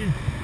Yeah.